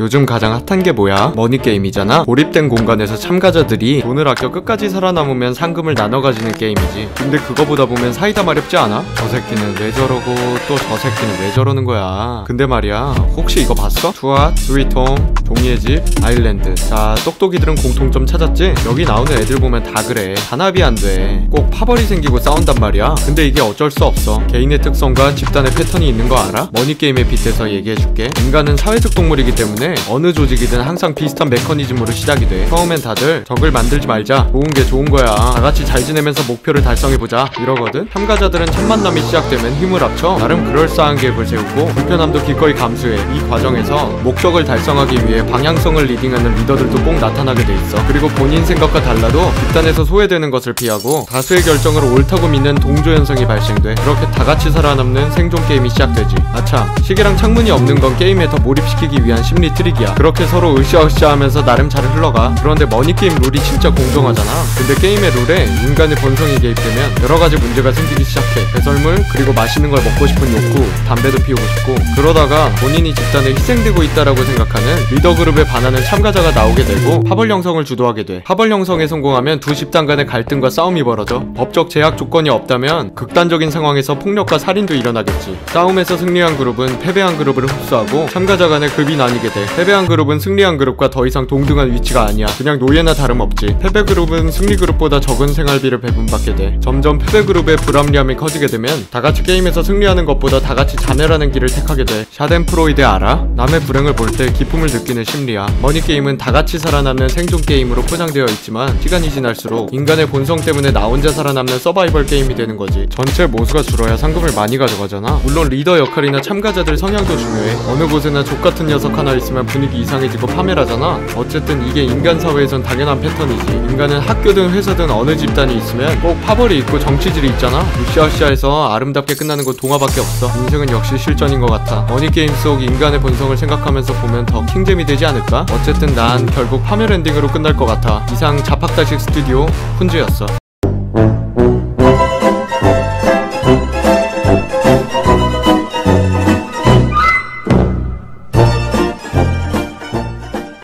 요즘 가장 핫한 게 뭐야? 머니게임이잖아? 고립된 공간에서 참가자들이 돈을 아껴 끝까지 살아남으면 상금을 나눠 가지는 게임이지. 근데 그거 보다 보면 사이다 마렵지 않아? 저 새끼는 왜 저러고 또 저 새끼는 왜 저러는 거야? 근데 말이야, 혹시 이거 봤어? 투아, 스위트홈, 종이의 집, 아일랜드. 자, 똑똑이들은 공통점 찾았지? 여기 나오는 애들 보면 다 그래. 단합이 안 돼. 꼭 파벌이 생기고 싸운단 말이야. 근데 이게 어쩔 수 없어. 개인의 특성과 집단의 패턴이 있는 거 알아? 머니게임에 빗대서 얘기해줄게. 인간은 사회적 동물이기 때문에 어느 조직이든 항상 비슷한 메커니즘으로 시작이 돼. 처음엔 다들 적을 만들지 말자. 좋은 게 좋은 거야. 다 같이 잘 지내면서 목표를 달성해보자. 이러거든? 참가자들은 첫 만남이 시작되면 힘을 합쳐 나름 그럴싸한 계획을 세우고 불편함도 기꺼이 감수해. 이 과정에서 목적을 달성하기 위해 방향성을 leading하는 리더들도 꼭 나타나게 돼 있어. 그리고 본인 생각과 달라도 집단에서 소외되는 것을 피하고 다수의 결정을 옳다고 믿는 동조 현상이 발생돼. 그렇게 다 같이 살아남는 생존 게임이 시작되지. 아참, 시계랑 창문이 없는 건 게임에 더 몰입시키기 위한 심리 트릭이야. 그렇게 서로 으쌰으쌰 하면서 나름 잘 흘러가. 그런데 머니 게임 룰이 진짜 공정하잖아. 근데 게임의 룰에 인간의 본성이 개입되면 여러 가지 문제가 생기기 시작해. 배설물, 그리고 맛있는 걸 먹고 싶은 욕구, 담배도 피우고 싶고. 그러다가 본인이 집단에 희생되고 있다라고 생각하는 리더 그룹에 반하는 참가자가 나오게 되고 파벌 형성을 주도하게 돼. 파벌 형성에 성공하면 두 집단 간의 갈등과 싸움이 벌어져. 법적 제약 조건이 없다면 극단적인 상황에서 폭력과 살인도 일어나겠지. 싸움에서 승리한 그룹은 패배한 그룹을 흡수하고 참가자 간의 급이 나뉘게 돼. 패배한 그룹은 승리한 그룹과 더 이상 동등한 위치가 아니야. 그냥 노예나 다름없지. 패배 그룹은 승리 그룹보다 적은 생활비를 배분받게 돼. 점점 패배 그룹의 불합리함이 커지게 되면 다 같이 게임에서 승리하는 것보다 다 같이 자멸하는 길을 택하게 돼. Schadenfreude 알아? 남의 불행을 볼 때 기쁨을 느끼는 심리야. 머니 게임은 다 같이 살아남는 생존 게임으로 포장되어 있지만 시간이 지날수록 인간의 본성 때문에 나 혼자 살아남는 서바이벌 게임이 되는 거지. 전체 모수가 줄어야 상금을 많이 가져가잖아. 물론 리더 역할이나 참가자들 성향도 중요해. 어느 곳에나 좆 같은 녀석 하나 있으면 분위기 이상해지고 파멸하잖아. 어쨌든 이게 인간 사회에선 당연한 패턴이지. 인간은 학교든 회사든 어느 집단이 있으면 꼭 파벌이 있고 정치질이 있잖아. 으쌰으쌰해서 아름답게 끝나는 건 동화밖에 없어. 인생은 역시 실전인 것 같아. 머니 게임 속 인간의 본성을 생각하면서 보면 더 킹잼이 되지 않을까? 어쨌든 난 결국 파멸 엔딩으로 끝날 것 같아. 이상 잡학다식 스튜디오 훈즈였어.